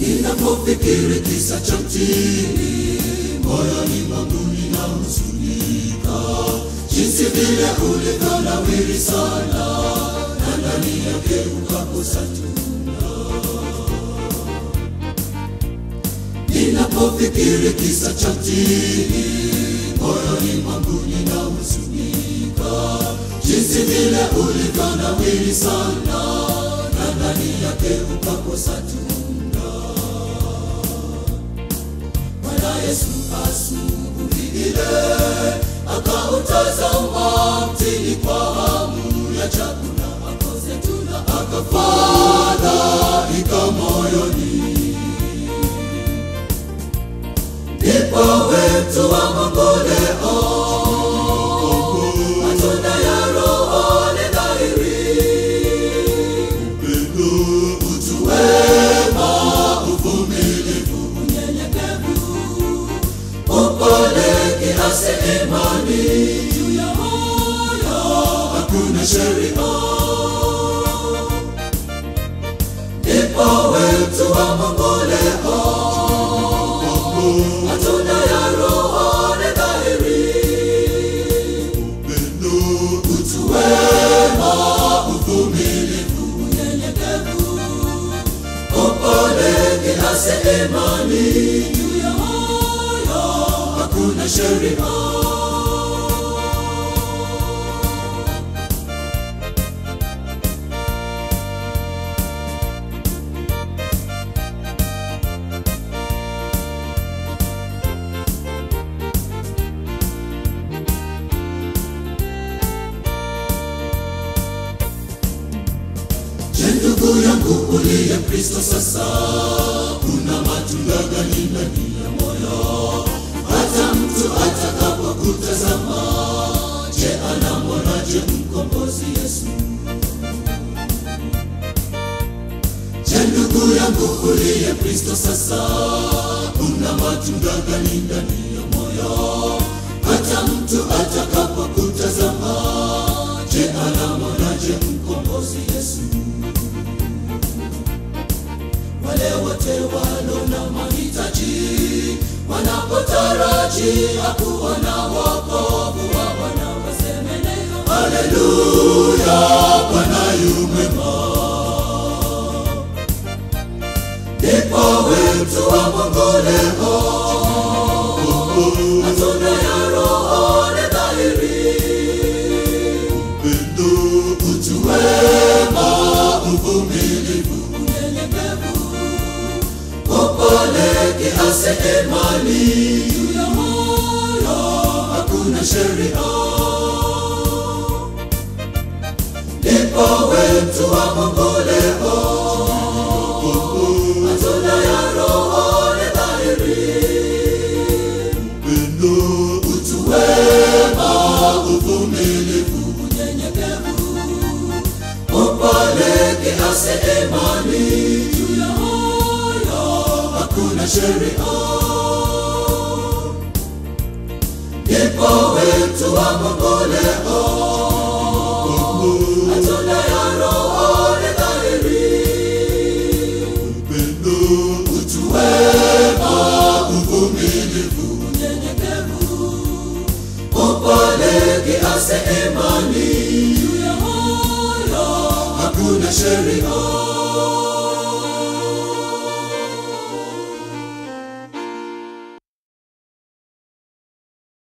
Ninapofikiri kisa cha mtini, moyoni mwangu ninahuzunika, jinsi vile ulivyonawiri sana, na ndani yake ukakosa tunda. Ninapofikiri kisa cha mtini, moyoni mwangu ninahuzunika, jinsi vile ulivyonawiri sana, na ndani yake ukakosa tunda. Yesu asubuhi ile akautazama mtini kwa hamu ya chakula, akose tunda, akafadhaika moyoni. Ndipo wetu utu wema, uvumilivu, unyenyekevu, upole, kiasi, imani. Juu ya moyo hakuna sheria. Ndugu yangu uliye Kristo sasa, kuna matunda gani ndani ya moyo? Hata mtu atakapokutazama, je, anamwonaje mkombozi Yesu? Je, ndugu yangu uliye Kristo sasa, kuna matunda gani ndani ya moyo? Hata mtu atakapokutazama, wanapotarajia kuona wokovu wa Bwana waseme neno haleluya, Bwana yu mwema. Ndipo wetu wa Mungu leo, imani. Hakuna sheria. Ndipo wetu wa Mungu leo, matunda ya Roho ni dhahiri: upendo, utu wema, uvumilivu, unyenyekevu, upole, kiasi, imani. Juu ya moyo hakuna sheria. Ndipo wetu wa Mungu leo, matunda ya Roho ni dhahiri: upendo, utu wema, uvumilivu, unyenyekevu, upole, kiasi, imani. Juu ya moyo hakuna sheria.